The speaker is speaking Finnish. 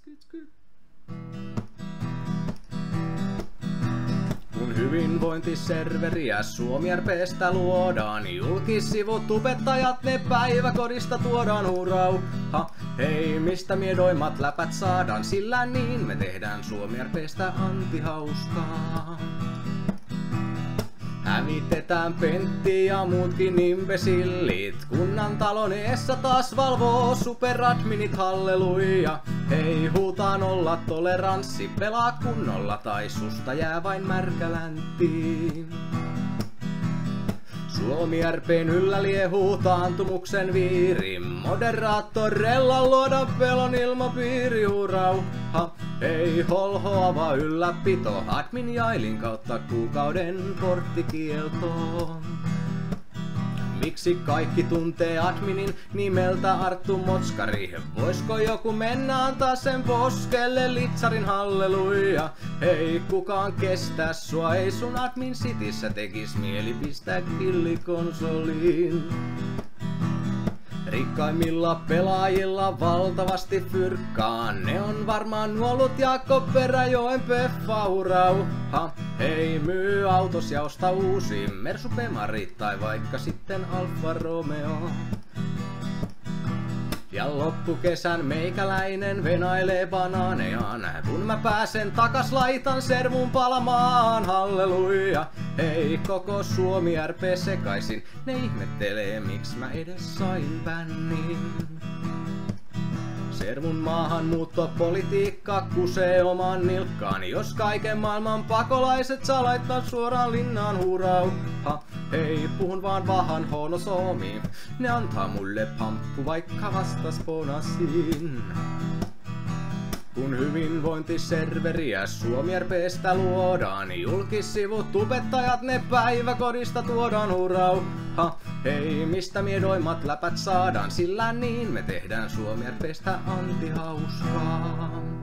Skyt, skyt. Kun hyvinvointiserveriä Suomi-RPstä luodaan, julkissivut tubettajat ne päiväkodista tuodaan hurauha. Hei, mistä miedoimmat läpät saadaan, sillä niin me tehdään Suomi-RPstä antihauskaa. Hävitetään Pentti ja muutkin imbesillit. Kunnan talon eessä taas valvoo superadminit halleluja. Hei huutaan olla toleranssi, pelaa kunnolla tai susta jää vain märkäläntiin. Suomi RPn yllä liehuu taantumuksen viiri. Moderaattorella luoda pelon ilmapiiri hurauha. Ei holhoava ylläpito, admin jailin kautta kuukauden porttikieltoon. Miksi kaikki tuntee adminin nimeltä Arttu Motskari? Voisko joku mennä antaa sen poskelle litsarin halleluja? Hei, kukaan kestää sua, ei sun admin sitissä tekis mieli pistää killikonsoliin. Rikkaimmilla pelaajilla valtavasti fyrkkaan. Ne on varmaan nuolut Jaakko Peräjoen peffaurauha. Hei, myy autos ja osta uusi Mersu Pemari tai vaikka sitten Alfa Romeo. Ja loppukesän meikäläinen venailee banaanejaan. Kun mä pääsen takas laitan servun palamaan, halleluja. Hei koko Suomi RP sekaisin, ne ihmettelee miksi mä edes sain bännin. Servun maahanmuuttopolitiikka kusee omaan nilkkaan. Jos kaiken maailman pakolaiset saa laittaa suoraan linnaan hurauha. Hei, puhun vaan vahan honosoomiin. Ne antaa mulle pamppu vaikka vasta sponasin. Kun hyvinvointiserveriä Suomi RPstä luodaan, julkissivut tubettajat ne päiväkodista tuodaan hurauha. Hei, mistä miedoimmat läpät saadaan, sillä niin me tehdään Suomi RPstä antihauskaa.